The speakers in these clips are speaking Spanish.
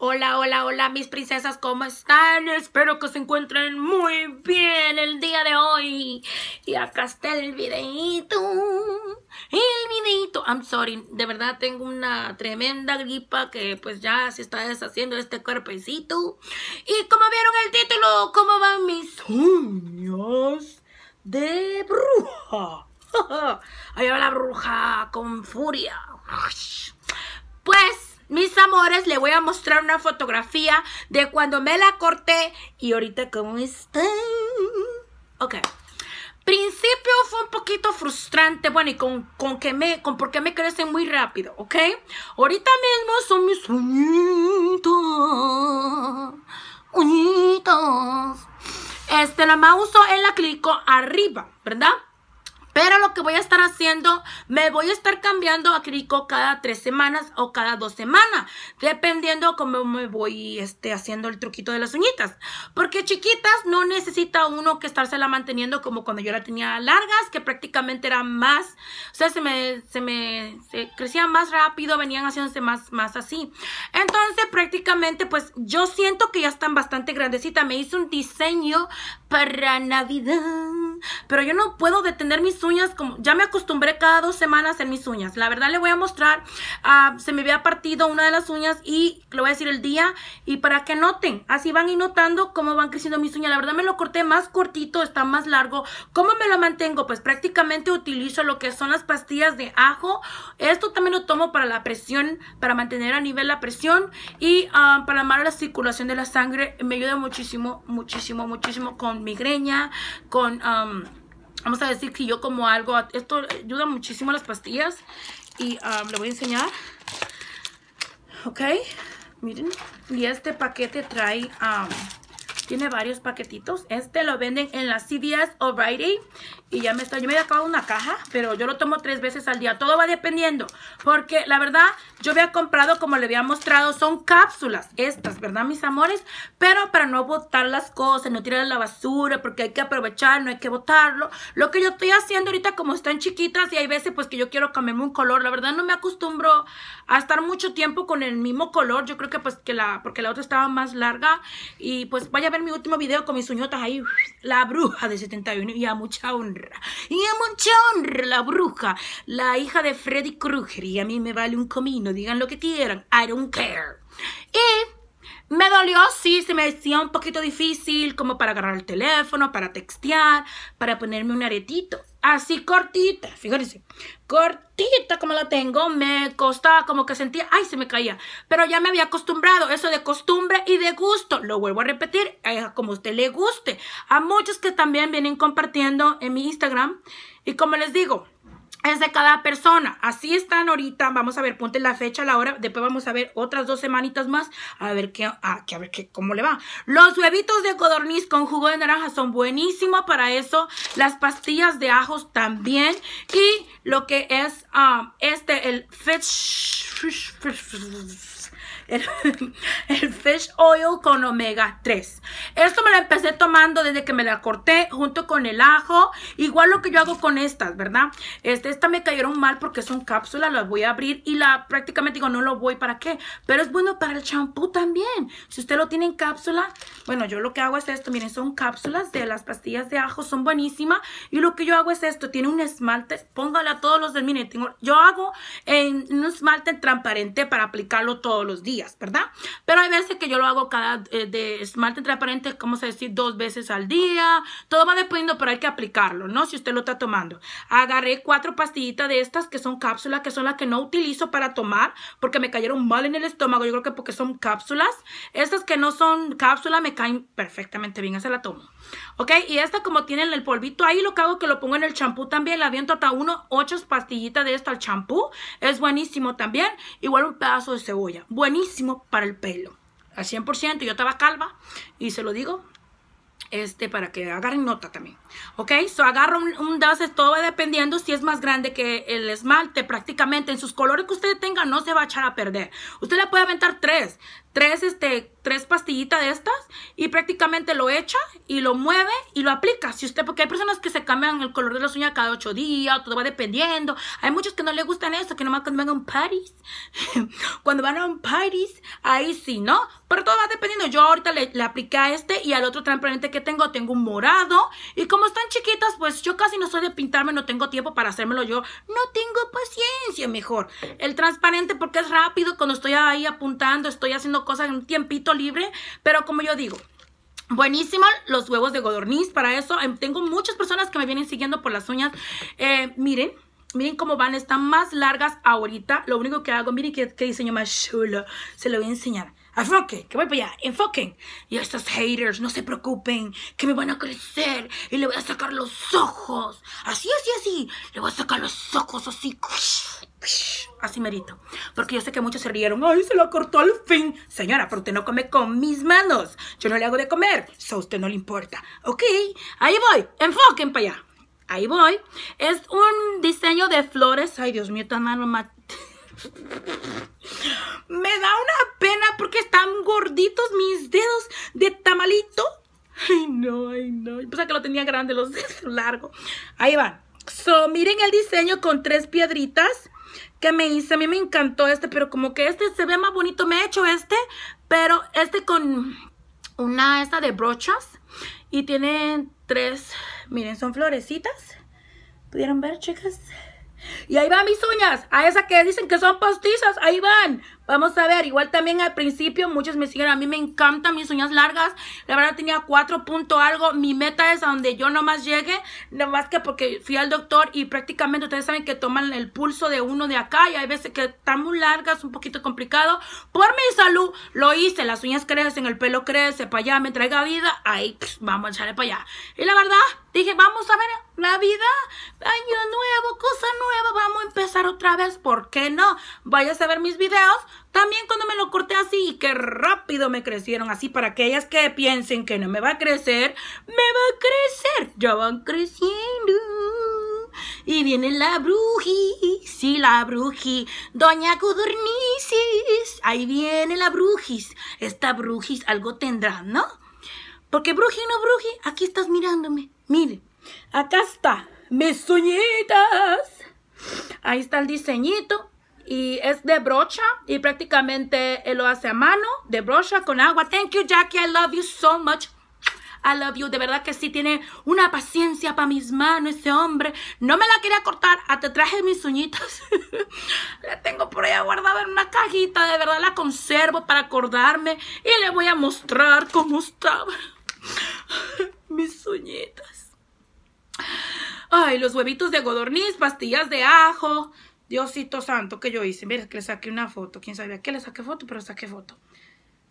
Hola, hola, hola, mis princesas, ¿cómo están? Espero que se encuentren muy bien el día de hoy. Y acá está el videito. El videito. I'm sorry, de verdad tengo una tremenda gripa que pues ya se está deshaciendo este cuerpecito. Y como vieron el título, ¿cómo van mis uñas de bruja? Ahí va la bruja con furia. Mis amores, le voy a mostrar una fotografía de cuando me la corté y ahorita cómo está. Ok. Principio fue un poquito frustrante, bueno, y con, con que me, con porque me crecen muy rápido, ¿ok? Ahorita mismo son mis uñitos, uñitos. Este, la más uso en la clico arriba, ¿verdad? Pero lo que voy a estar haciendo, me voy a estar cambiando acrílico cada tres semanas o cada dos semanas, dependiendo cómo me voy este, haciendo el truquito de las uñitas. Porque chiquitas no necesita uno que estársela manteniendo como cuando yo la tenía largas, que prácticamente eran más, o sea, se me, se me se crecían más rápido, venían haciéndose más, más así. Entonces, prácticamente, pues yo siento que ya están bastante grandecitas. Me hice un diseño para Navidad, pero yo no puedo detener mis uñas como ya me acostumbré cada dos semanas en mis uñas. La verdad le voy a mostrar, ah, se me había partido una de las uñas y le voy a decir el día y para que noten, así van y notando cómo van creciendo mis uñas. La verdad me lo corté más cortito, está más largo. ¿Cómo me lo mantengo? Pues prácticamente utilizo lo que son las pastillas de ajo. Esto también lo tomo para la presión, para mantener a nivel la presión y ah, para amar la circulación de la sangre. Me ayuda muchísimo, muchísimo, muchísimo con migraña, con vamos a decir que yo como algo, esto ayuda muchísimo a las pastillas y um, le voy a enseñar. Ok, miren, y este paquete trae, um, tiene varios paquetitos. Este lo venden en la CVS O'Reilly y ya me está, yo me he acabado una caja, pero yo lo tomo tres veces al día. Todo va dependiendo, porque la verdad, yo había comprado, como le había mostrado, son cápsulas, estas, ¿verdad, mis amores? Pero para no botar las cosas, no tirar la basura, porque hay que aprovechar, no hay que botarlo. Lo que yo estoy haciendo ahorita, como están chiquitas, y hay veces pues que yo quiero cambiarme un color, la verdad no me acostumbro a estar mucho tiempo con el mismo color. Yo creo que pues que la, porque la otra estaba más larga. Y pues vaya a ver mi último video con mis uñotas ahí, la bruja de 71 y a mucha honra. Y a mucha honra la bruja, la hija de Freddy Krueger. Y a mí me vale un comino, digan lo que quieran. I don't care. Y me dolió, sí, se me decía un poquito difícil como para agarrar el teléfono, para textear, para ponerme un aretito. Así cortita, fíjense, cortita como la tengo, me costaba como que sentía, ay, se me caía. Pero ya me había acostumbrado, eso de costumbre y de gusto. Lo vuelvo a repetir, eh, como a usted le guste. A muchos que también vienen compartiendo en mi Instagram. Y como les digo, es de cada persona. Así están ahorita. Vamos a ver, ponte la fecha, la hora. Después vamos a ver otras dos semanitas más. A ver qué, a, a ver qué, cómo le va. Los huevitos de codorniz con jugo de naranja son buenísimos para eso. Las pastillas de ajos también. Y lo que es um, este, el fish el, fish oil con omega 3. Esto me lo empecé tomando desde que me la corté junto con el ajo. Igual lo que yo hago con estas, ¿verdad? Este, esta me cayeron mal porque son cápsulas, las voy a abrir y la prácticamente digo, no lo voy para qué. Pero es bueno para el champú también. Si usted lo tiene en cápsula, bueno, yo lo que hago es esto, miren, son cápsulas de las pastillas de ajo, son buenísimas. Y lo que yo hago es esto, tiene un esmalte, póngale a todos los del, miren, tengo, yo hago en un esmalte transparente para aplicarlo todos los días. ¿Verdad? Pero hay veces que yo lo hago cada eh, de esmalte transparente, como se decir, dos veces al día. Todo va dependiendo, pero hay que aplicarlo, ¿no? Si usted lo está tomando. Agarré cuatro pastillitas de estas que son cápsulas, que son las que no utilizo para tomar, porque me cayeron mal en el estómago. Yo creo que porque son cápsulas. Estas que no son cápsulas me caen perfectamente bien, esa la tomo. ¿Ok? Y esta como tienen el polvito ahí, lo que hago es que lo pongo en el champú también. La aviento hasta uno, ocho pastillitas de esto al champú. Es buenísimo también. Igual un pedazo de cebolla. Buenísimo para el pelo. Al 100%. Yo estaba calva y se lo digo este, para que agarren nota también. ¿Ok? So agarro un, un todo va dependiendo si es más grande que el esmalte, prácticamente en sus colores que usted tenga no se va a echar a perder. Usted le puede aventar tres, tres, este, tres pastillitas de estas y prácticamente lo echa y lo mueve y lo aplica. Si usted, porque hay personas que se cambian el color de las uñas cada ocho días, todo va dependiendo. Hay muchos que no les gustan eso, que nomás cuando van a un parties. cuando van a un parties, ahí sí, ¿no? Pero todo va dependiendo. Yo ahorita le, le apliqué a este y al otro transparente que tengo, tengo un morado. Y como están chiquitas, pues yo casi no soy de pintarme, no tengo tiempo para hacérmelo yo. No tengo paciencia, mejor. El transparente porque es rápido cuando estoy ahí apuntando, estoy haciendo cosas en un tiempito libre. Pero como yo digo, Buenísimo los huevos de godorniz para eso. Em, tengo muchas personas que me vienen siguiendo por las uñas. Eh, miren, miren cómo van. Están más largas ahorita. Lo único que hago, miren qué, diseño más chulo. Se lo voy a enseñar. Enfoquen, que voy para allá, enfoquen. Y estos haters, no se preocupen, que me van a crecer y le voy a sacar los ojos. Así, así, así. Le voy a sacar los ojos así. Porque yo sé que muchos se rieron. ¡Ay, se la cortó al fin! Señora, pero usted no come con mis manos. Yo no le hago de comer. Eso a usted no le importa. ¿Ok? Ahí voy. Enfoquen para allá. Ahí voy. Es un diseño de flores. Ay, Dios mío, tan malo. Me da una pena porque están gorditos mis dedos de tamalito. Ay, no, ay, no. Yo pensaba que lo tenía grande, los dedos largos. Ahí van. So, miren el diseño con tres piedritas que me hice. A mí me encantó este, pero como que este se ve más bonito. Me he hecho este, pero este con una esta de brochas. Y tiene tres, miren, son florecitas. ¿Pudieron ver, chicas? Y ahí van mis uñas, a esas que dicen que son postizas, ahí van. Vamos a ver, igual también al principio muchos me siguen, a mí me encantan mis uñas largas. La verdad tenía cuatro punto algo. Mi meta es a donde yo nomás llegue, más que porque fui al doctor y prácticamente ustedes saben que toman el pulso de uno de acá y hay veces que están muy largas, un poquito complicado. Por mi salud lo hice, las uñas crecen, el pelo crece, para allá me traiga vida, ahí vamos a echarle para allá. Y la verdad, dije, vamos a ver la vida, año nuevo, cosa nueva, vamos otra vez, ¿por qué no? Vayas a ver mis videos también cuando me lo corté así, que rápido me crecieron así para aquellas que piensen que no me va a crecer, me va a crecer, ya van creciendo. Y viene la bruji, sí, la bruji, doña Codornices, ahí viene la brujis. Esta brujis algo tendrá, ¿no? Porque bruji no bruji, aquí estás mirándome, mire, acá está, mis uñitas. Ahí está el diseñito y es de brocha y prácticamente él lo hace a mano, de brocha con agua. Thank you, Jackie. I love you so much. I love you. De verdad que sí tiene una paciencia para mis manos ese hombre. No me la quería cortar. Hasta traje mis uñitas. la tengo por ahí guardada en una cajita. De verdad la conservo para acordarme. Y le voy a mostrar cómo estaba. mis uñitas. Ay, los huevitos de godorniz, pastillas de ajo. Diosito santo, que yo hice? Mira, que le saqué una foto. ¿Quién sabía que le saqué foto? Pero saqué foto.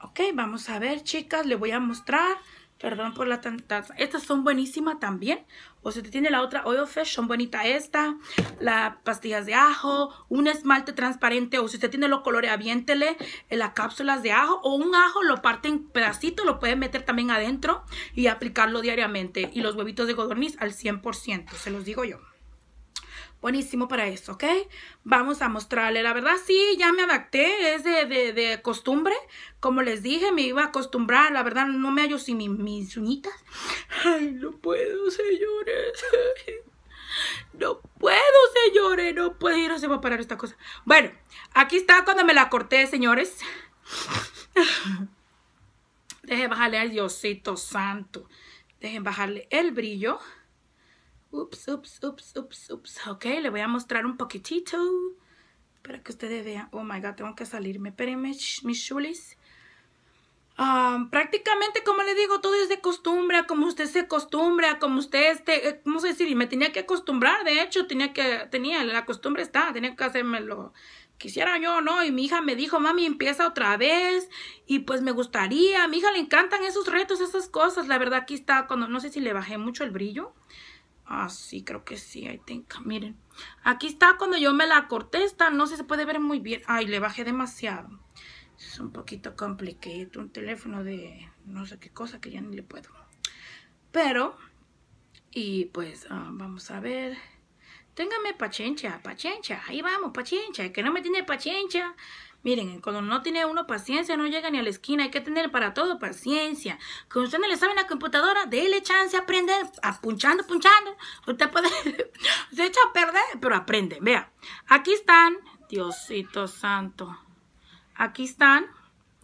Ok, vamos a ver, chicas. Le voy a mostrar. Perdón por la tanta... Estas son buenísimas también. O si te tiene la otra Oil Fish, son bonitas esta. Las pastillas de ajo. Un esmalte transparente. O si usted tiene los colores, aviéntele en las cápsulas de ajo. O un ajo lo parte en pedacitos. Lo puede meter también adentro. Y aplicarlo diariamente. Y los huevitos de godorniz al 100%. Se los digo yo. Buenísimo para eso, ¿ok? Vamos a mostrarle. La verdad, sí, ya me adapté. Es de, de, costumbre. Como les dije, me iba a acostumbrar. La verdad, no me hallo sin mis uñitas. Ay, no puedo, señores. No puedo, señores. No puedo. No se va a parar esta cosa. Bueno, aquí está cuando me la corté, señores. Dejen bajarle al Diosito Santo. Dejen bajarle el brillo. Ups, ups, ups, ups, ups. Ok, le voy a mostrar un poquitito para que ustedes vean. Oh my God, tengo que salirme. Espérenme, mis chulis. Um, prácticamente, como le digo, todo es de costumbre, como usted se acostumbra, como usted esté, eh, ¿cómo se decir? Me tenía que acostumbrar, de hecho, tenía que, tenía, la costumbre está, tenía que hacerme lo quisiera yo, ¿no? Y mi hija me dijo, mami, empieza otra vez, y pues me gustaría, a mi hija le encantan esos retos, esas cosas, la verdad aquí está, cuando, no sé si le bajé mucho el brillo, Ah, sí, creo que sí, I think. Miren, aquí está cuando yo me la corté, esta no sé se puede ver muy bien. Ay, le bajé demasiado. Es un poquito complicado, un teléfono de no sé qué cosa que ya ni le puedo. Pero, y pues, ah, vamos a ver. Téngame paciencia, paciencia, ahí vamos, paciencia. que no me tiene paciencia, Miren, cuando no tiene uno paciencia, no llega ni a la esquina. Hay que tener para todo paciencia. Cuando usted no le sabe la computadora, déle chance, aprende, a punchando, punchando. Usted puede, se echa a perder, pero aprende. Vea, aquí están, Diosito santo. Aquí están,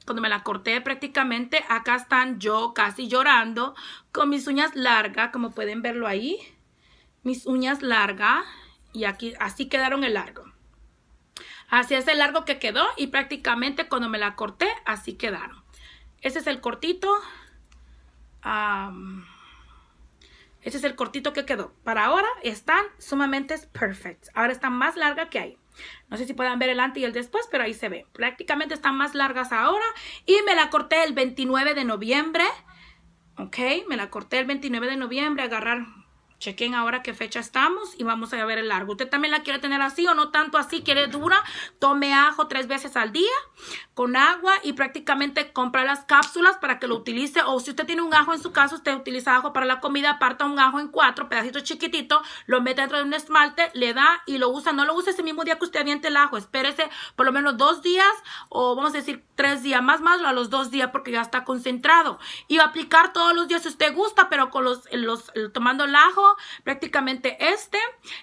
cuando me la corté prácticamente, acá están yo casi llorando con mis uñas largas, como pueden verlo ahí. Mis uñas largas y aquí así quedaron el largo. Así es el largo que quedó y prácticamente cuando me la corté, así quedaron. Ese es el cortito. ese es el cortito que quedó. Para ahora están sumamente perfect. Ahora están más largas que ahí. No sé si puedan ver el antes y el después, pero ahí se ve. Prácticamente están más largas ahora. Y me la corté el 29 de noviembre. Ok, me la corté el 29 de noviembre. Agarrar Chequen ahora qué fecha estamos y vamos a ver el largo. ¿Usted también la quiere tener así o no tanto así? ¿Quiere dura? Tome ajo tres veces al día con agua y prácticamente compra las cápsulas para que lo utilice. O si usted tiene un ajo en su casa, usted utiliza ajo para la comida, aparta un ajo en cuatro pedacitos chiquititos, lo mete dentro de un esmalte, le da y lo usa. No lo use ese mismo día que usted aviente el ajo. Espérese por lo menos dos días o vamos a decir tres días, más más a los dos días porque ya está concentrado. Y aplicar todos los días si usted gusta, pero con los, los tomando el ajo prácticamente este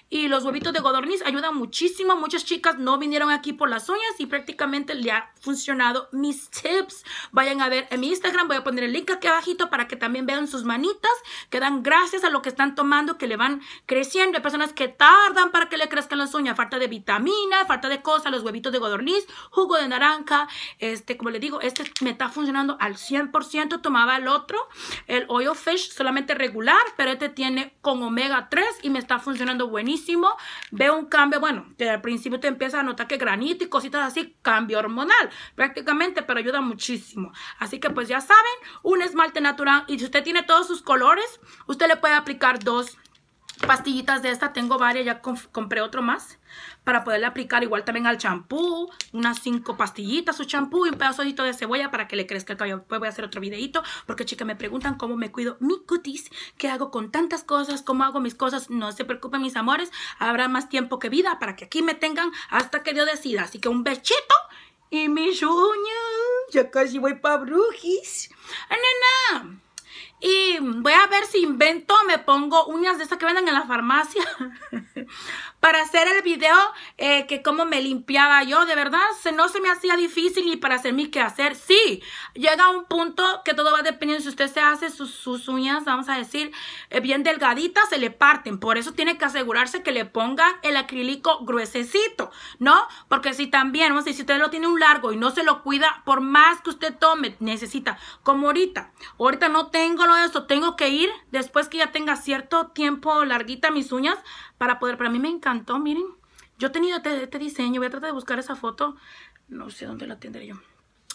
y los huevitos de godorniz ayudan muchísimo. Muchas chicas no vinieron aquí por las uñas y prácticamente le ha funcionado mis tips. Vayan a ver en mi Instagram, voy a poner el link aquí abajito para que también vean sus manitas que dan gracias a lo que están tomando, que le van creciendo. Hay personas que tardan para que le crezcan las uñas, falta de vitamina, falta de cosas, los huevitos de godorniz, jugo de naranja, este, como le digo, este me está funcionando al 100%. Tomaba el otro, el oil fish, solamente regular, pero este tiene con omega 3 y me está funcionando buenísimo. Veo un cambio, bueno, que al principio te empieza a notar que granito y cositas así, cambio hormonal prácticamente, pero ayuda muchísimo. Así que pues ya saben, un esmalte natural y si usted tiene todos sus colores, usted le puede aplicar dos pastillitas de esta, tengo varias, ya compré otro más para poderle aplicar igual también al champú, unas cinco pastillitas su champú y un pedacito de cebolla para que le crezca el cabello. Después voy a hacer otro videito porque chicas me preguntan cómo me cuido mi cutis, qué hago con tantas cosas, cómo hago mis cosas. No se preocupen mis amores, habrá más tiempo que vida para que aquí me tengan hasta que yo decida. Así que un besito y mis uñas, ya casi voy para brujis. Nena, y voy a ver si invento, me pongo uñas de esas que venden en la farmacia para hacer el video eh, que cómo me limpiaba yo. De verdad, se, no se me hacía difícil ni para hacer mi hacer. Sí, llega un punto que todo va dependiendo si usted se hace sus, uñas, vamos a decir, eh, bien delgaditas, se le parten. Por eso tiene que asegurarse que le pongan el acrílico gruesecito, ¿no? Porque si también, vamos a decir, si usted lo tiene un largo y no se lo cuida, por más que usted tome, necesita, como ahorita. Ahorita no tengo esto, tengo que ir después que ya tenga cierto tiempo larguita mis uñas para poder, para mí me encantó, miren. Yo he tenido este, este, diseño, voy a tratar de buscar esa foto, no sé dónde la tendré yo.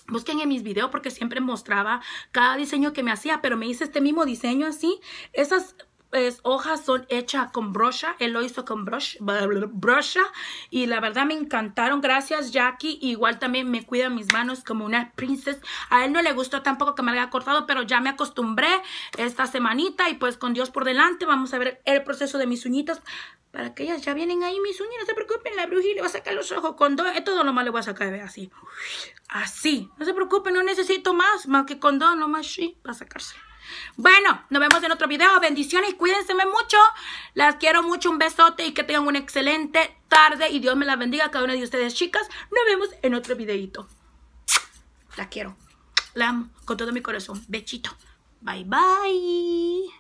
Busquen en mis videos porque siempre mostraba cada diseño que me hacía, pero me hice este mismo diseño así. Esas pues, hojas son hechas con brocha. Él lo hizo con brocha. Y la verdad me encantaron. Gracias, Jackie. Igual también me cuida mis manos como una princesa. A él no le gustó tampoco que me haya cortado, pero ya me acostumbré esta semanita. Y pues con Dios por delante vamos a ver el proceso de mis uñitas. Para que ellas ya vienen ahí mis uñas. No se preocupen, la bruja le va a sacar los ojos. Con dos, todo lo más le voy a sacar, ve, así. Así. No se preocupen, no necesito más. Más que con dos, nomás sí, para sacarse. Bueno, nos vemos en otro video. Bendiciones, cuídense mucho. Las quiero mucho, un besote y que tengan una excelente tarde. Y Dios me la bendiga a cada una de ustedes, chicas. Nos vemos en otro videito. La quiero. La amo con todo mi corazón. Bechito. Bye, bye.